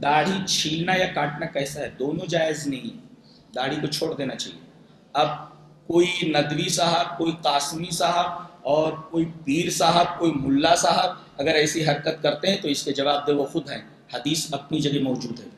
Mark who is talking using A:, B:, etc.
A: दाढ़ी छीलना या काटना कैसा है? दोनों जायज़ नहीं है। दाढ़ी को छोड़ देना चाहिए। अब कोई नदवी साहब, कोई कासमी साहब और कोई पीर साहब, कोई मुल्ला साहब अगर ऐसी हरकत करते हैं तो इसके जवाब दे वो खुद हैं। हदीस अपनी जगह मौजूद है।